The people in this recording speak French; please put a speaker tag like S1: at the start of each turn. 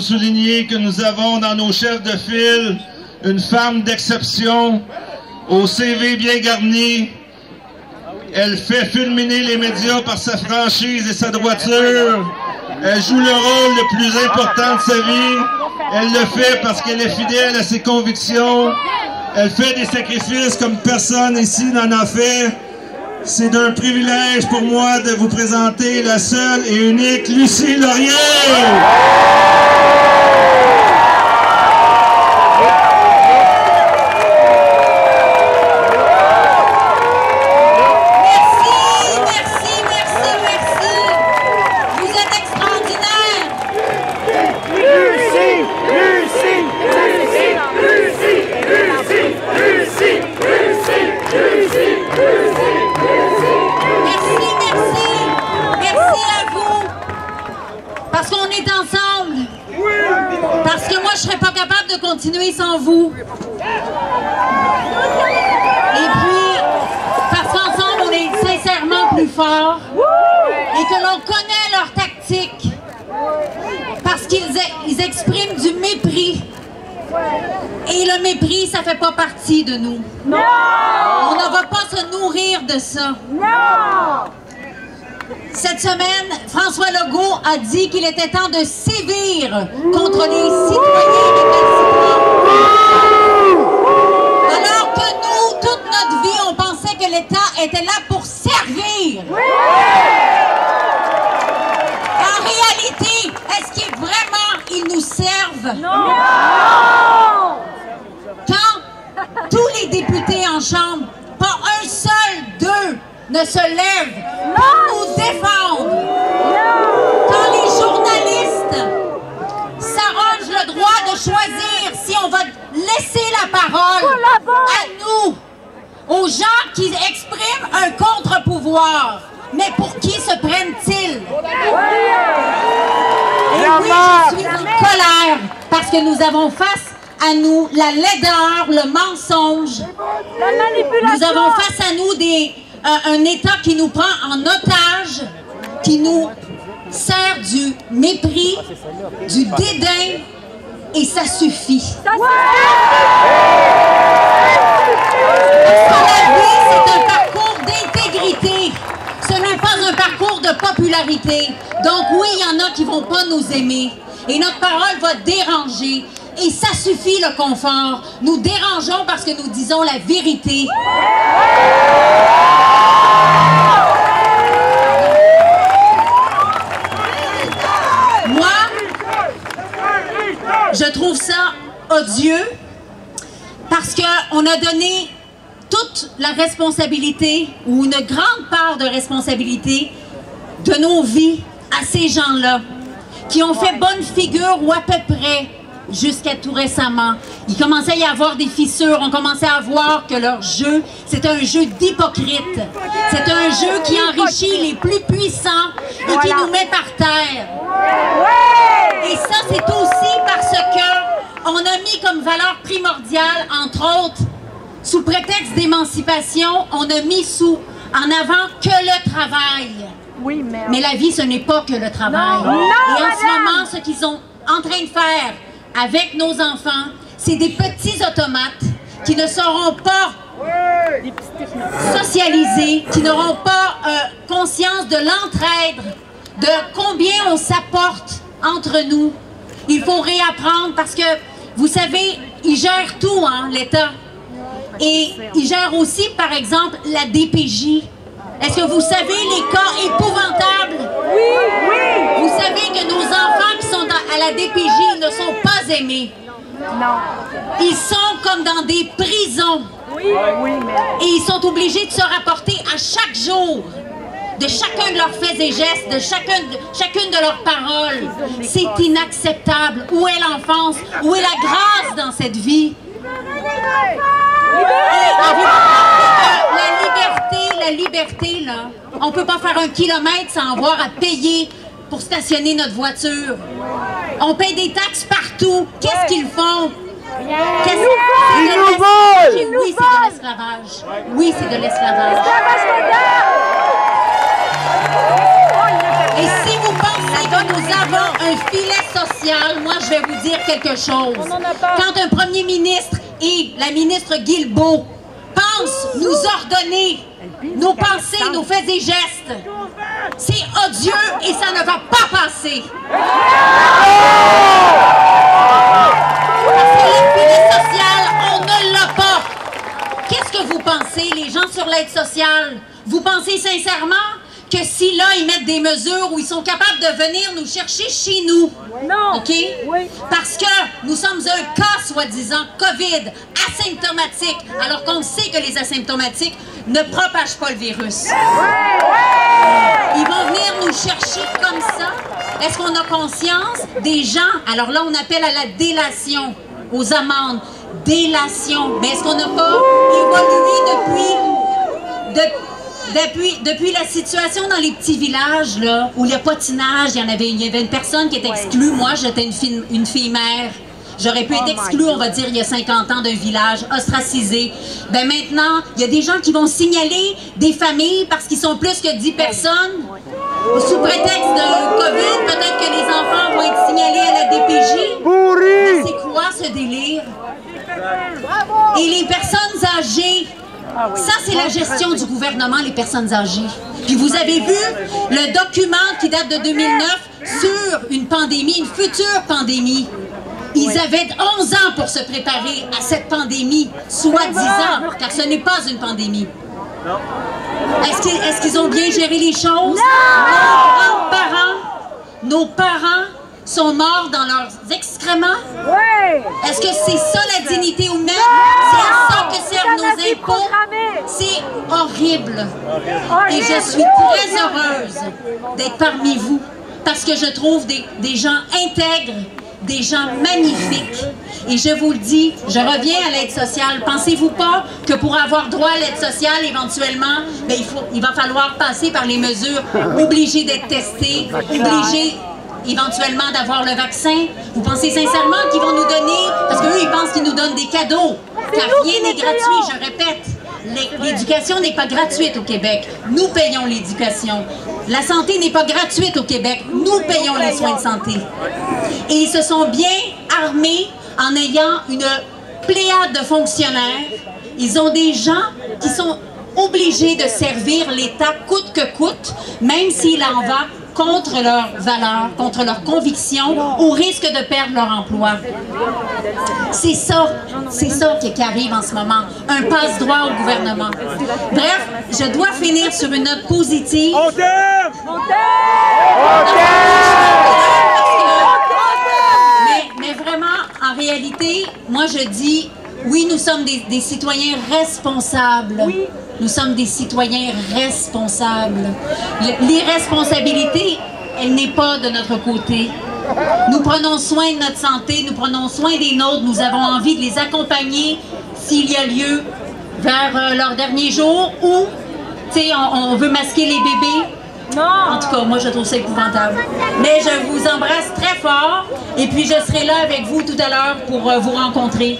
S1: souligner que nous avons dans nos chefs de file une femme d'exception, au CV bien garni. Elle fait fulminer les médias par sa franchise et sa droiture. Elle joue le rôle le plus important de sa vie. Elle le fait parce qu'elle est fidèle à ses convictions. Elle fait des sacrifices comme personne ici n'en a fait. C'est d'un privilège pour moi de vous présenter la seule et unique Lucie Laurier.
S2: continuer sans vous. Et puis, parce qu'ensemble, on est forts et que l'on connaît leurs tactiques. Parce qu'ils expriment du mépris. Et le mépris, ça fait pas partie de nous.
S3: Non!
S2: On ne va pas se nourrir de ça.
S3: Non!
S2: Cette semaine, François Legault a dit qu'il était temps de sévir contre les citoyens récalcitrants. Alors que nous, toute notre vie, on pensait que l'État était là pour servir. En réalité, est-ce qu'ils vraiment ils nous servent?
S3: Non!
S2: Quand tous les députés en Chambre, pas un seul d'eux ne se lève pour nous défendre. Quand les journalistes s'arrogent le droit de choisir si on va laisser la parole à nous, aux gens qui expriment un contre-pouvoir. Mais pour qui se prennent-ils? Et oui, je suis en colère parce que nous avons face à nous la laideur, le mensonge. Nous avons face à nous des, euh, un État qui nous prend en otage, qui nous sert du mépris, du dédain, et ça suffit. La vie, c'est un parcours d'intégrité. Ce n'est pas un parcours de popularité. Donc oui, il y en a qui vont pas nous aimer. Et notre parole va déranger. Et ça suffit le confort. Nous dérangeons parce que nous disons la vérité. Moi, je trouve ça odieux parce qu'on a donné toute la responsabilité ou une grande part de responsabilité de nos vies à ces gens-là qui ont fait bonne figure ou à peu près jusqu'à tout récemment. Il commençait à y avoir des fissures. On commençait à voir que leur jeu, c'est un jeu d'hypocrite. C'est un jeu qui enrichit les plus puissants et qui nous met par terre. Et ça, c'est aussi parce que on a mis comme valeur primordiale, entre autres, sous prétexte d'émancipation, on a mis sous en avant que le travail.
S3: Oui, mais...
S2: Mais la vie, ce n'est pas que le travail.
S3: Non, non,
S2: Et en ce moment, ce qu'ils sont en train de faire avec nos enfants, c'est des petits automates qui ne seront pas socialisés, qui n'auront pas euh, conscience de l'entraide, de combien on s'apporte entre nous. Il faut réapprendre parce que, vous savez, ils gèrent tout, hein, l'État. Et ils gèrent aussi, par exemple, la DPJ. Est-ce que vous savez les cas épouvantables?
S3: Oui, oui!
S2: Vous savez que nos enfants qui sont dans- à la DPJ ne sont pas aimés.
S3: Non.
S2: Ils sont comme dans des prisons.
S3: Oui.
S2: Et ils sont obligés de se rapporter à chaque jour de chacun de leurs faits et gestes, de chacun de- chacune de leurs paroles. C'est inacceptable. Où est l'enfance? Où est la grâce dans cette vie? Et avez-vous remarqué que la liberté, là, on peut pas faire un kilomètre sans avoir à payer pour stationner notre voiture. On paye des taxes partout. Qu'est-ce qu'ils font? Qu'est-ce-
S3: nous volent.
S2: Oui, c'est de l'esclavage. Oui, c'est de l'esclavage. Et si vous pensez que nous avons un filet social, moi, je vais vous dire quelque chose. Quand un premier ministre et la ministre Guilbeault pensent nous ordonner nos pensées, nos faits et gestes, c'est odieux et ça ne va pas passer. Parce que le filet social, on ne l'a pas. Qu'est-ce que vous pensez, les gens sur l'aide sociale? Vous pensez sincèrement que si là, ils mettent des mesures où ils sont capables de venir nous chercher chez nous?
S3: Non.
S2: OK?
S3: Oui.
S2: Parce que nous sommes un cas, soi-disant, COVID, asymptomatique, alors qu'on sait que les asymptomatiques ne propagent pas le virus. Ils vont venir nous chercher comme ça. Est-ce qu'on a conscience des gens? Alors là, on appelle à la délation, aux amendes. Délation. Mais est-ce qu'on n'a pas évolué depuis, de- depuis, depuis la situation dans les petits villages, là, où le patinage, il y en avait, il y avait une personne qui était exclue. Moi, j'étais une fille, une fille mère. J'aurais pu être
S3: Oh my
S2: exclue, on va dire, il y a 50 ans d'un village, ostracisé. Ben maintenant, il y a des gens qui vont signaler des familles parce qu'ils sont plus que 10 personnes. Sous prétexte de COVID, peut-être que les enfants vont être signalés à la DPJ. C'est quoi ce délire? Et les personnes âgées, ça c'est la gestion du gouvernement, les personnes âgées. Puis vous avez vu le document qui date de 2009 sur une pandémie, une future pandémie. Ils avaient 11 ans pour se préparer à cette pandémie, soi-disant, car ce n'est pas une pandémie. Est-ce qu'ils ont bien géré les choses? Nos grands-parents, nos parents sont morts dans leurs excréments?
S3: Oui.
S2: Est-ce que c'est ça la dignité humaine? C'est à ça que servent nos impôts? C'est horrible. Et je suis très heureuse d'être parmi vous parce que je trouve des, des gens intègres, des gens magnifiques. Et je vous le dis, je reviens à l'aide sociale. Pensez-vous pas que pour avoir droit à l'aide sociale, éventuellement, ben, il, faut, il va falloir passer par les mesures obligés d'être testés, obligés éventuellement d'avoir le vaccin? Vous pensez sincèrement qu'ils vont nous donner, parce qu'eux, ils pensent qu'ils nous donnent des cadeaux, car rien n'est gratuit, je répète. L'é- L'éducation n'est pas gratuite au Québec. Nous payons l'éducation. La santé n'est pas gratuite au Québec. Nous payons les soins de santé. Et ils se sont bien armés en ayant une pléiade de fonctionnaires. Ils ont des gens qui sont obligés de servir l'État coûte que coûte, même s'il en va contre leurs valeurs, contre leurs convictions, au risque de perdre leur emploi. C'est ça, c'est ça qui, qui arrive en ce moment, un passe-droit au gouvernement. Bref, je dois finir sur une note positive.
S4: On t'aime!
S2: Mais, mais vraiment, en réalité, moi je dis, oui, nous sommes des, des citoyens responsables. Nous sommes des citoyens responsables. Le- L'irresponsabilité, elle n'est pas de notre côté. Nous prenons soin de notre santé, nous prenons soin des nôtres, nous avons envie de les accompagner s'il y a lieu vers euh, leur dernier jour ou, tu sais, on, on veut masquer les bébés. En
S3: Non.
S2: tout cas, moi, je trouve ça épouvantable. Mais je vous embrasse très fort et puis je serai là avec vous tout à l'heure pour euh, vous rencontrer.